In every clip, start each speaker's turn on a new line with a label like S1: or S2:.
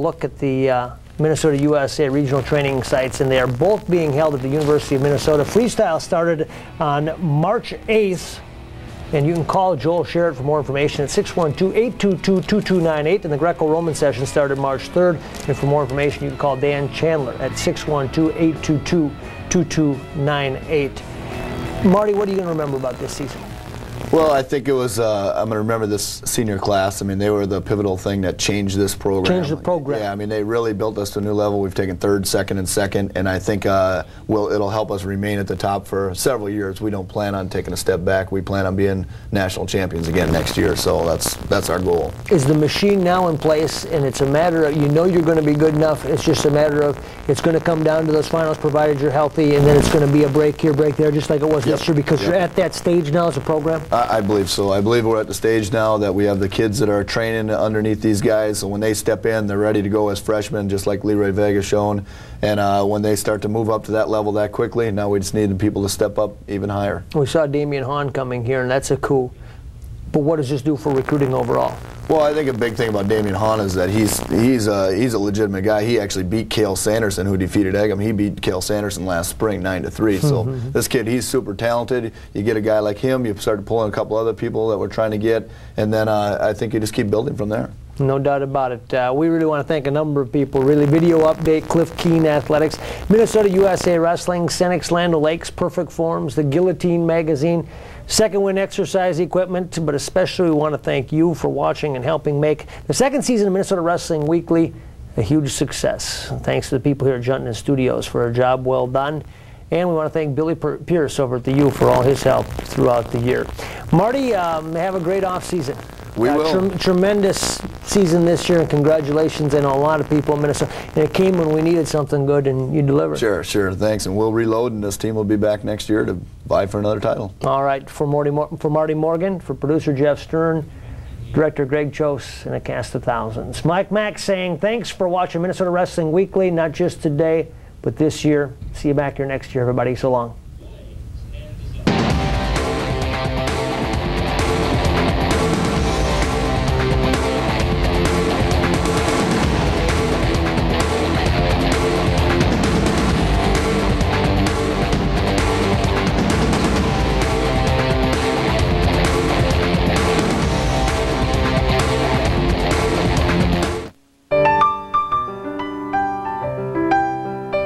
S1: look at the uh, Minnesota USA regional training sites, and they are both being held at the University of Minnesota. Freestyle started on March 8th, and you can call Joel Sherritt for more information at 612-822-2298. And the Greco-Roman session started March 3rd. And for more information, you can call Dan Chandler at 612-822-2298. Marty, what are you going to remember about this season?
S2: Well, I think it was. Uh, I'm going to remember this senior class. I mean, they were the pivotal thing that changed this program.
S1: Changed the program.
S2: Yeah, I mean, they really built us to a new level. We've taken third, second, and second, and I think uh, will it'll help us remain at the top for several years. We don't plan on taking a step back. We plan on being national champions again next year. So that's that's our goal.
S1: Is the machine now in place, and it's a matter of you know you're going to be good enough. It's just a matter of it's going to come down to those finals, provided you're healthy, and then it's going to be a break here, break there, just like it was
S2: Yep.
S1: this year, because
S2: Yep.
S1: you're at that stage now as a program.
S2: I, believe so. I believe we're at the stage now that we have the kids that are training underneath these guys. So when they step in, they're ready to go as freshmen, just like Leroy Vega shown. And uh, when they start to move up to that level that quickly, now we just need the people to step up even higher.
S1: We saw Damion Hahn coming here, and that's a coup. But what does this do for recruiting overall?
S2: Well, I think a big thing about Damion Hahn is that he's he's a, he's a legitimate guy. He actually beat Cael Sanderson, who defeated Eggum. He beat Cael Sanderson last spring, nine to three. So this kid, he's super talented. You get a guy like him, you start pulling a couple other people that we're trying to get, and then uh, I think you just keep building from there.
S1: No doubt about it. Uh, we really want to thank a number of people. Really, video update, Cliff Keen Athletics, Minnesota USA Wrestling, Cenex Land Lakes, Perfect Forms, the Guillotine Magazine, Second Wind Exercise Equipment, but especially we want to thank you for watching and helping make the second season of Minnesota Wrestling Weekly a huge success. Thanks to the people here at Junton Studios for a job well done. And we want to thank Billy Pierce over at the U for all his help throughout the year. Marty, um, have a great off season.
S2: We
S1: Uh,
S2: will.
S1: trem- tremendous season this year, and congratulations. I know a lot of people in Minnesota. And it came when we needed something good, and you delivered.
S2: Sure, sure. Thanks, and we'll reload, and this team will be back next year to vie for another title.
S1: All right, for Marty, for Marty Morgan, for producer Jeff Stern, director Greg Chose, and a cast of thousands. Mike Max saying thanks for watching Minnesota Wrestling Weekly, not just today, but this year. See you back here next year, everybody. So long.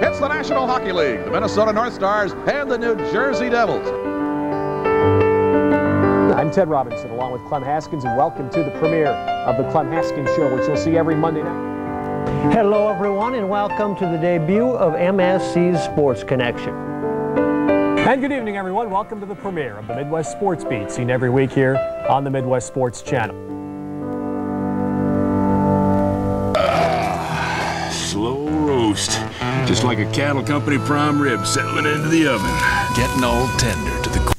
S3: It's the National Hockey League, the Minnesota North Stars, and the New Jersey Devils.
S4: I'm Ted Robinson along with Clem Haskins and welcome to the premiere of the Clem Haskins Show which you'll see every Monday night.
S1: Hello, everyone, and welcome to the debut of MSC's Sports Connection.
S4: And good evening everyone. Welcome to the premiere of the Midwest Sports Beat seen every week here on the Midwest Sports Channel.
S5: Slow roast. Just like a cattle company prime rib settling into the oven.
S6: Getting all tender to the